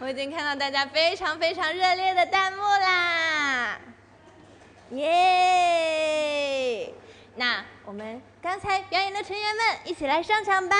我已经看到大家非常非常热烈的弹幕啦！耶！那我们刚才表演的成员们一起来上场吧。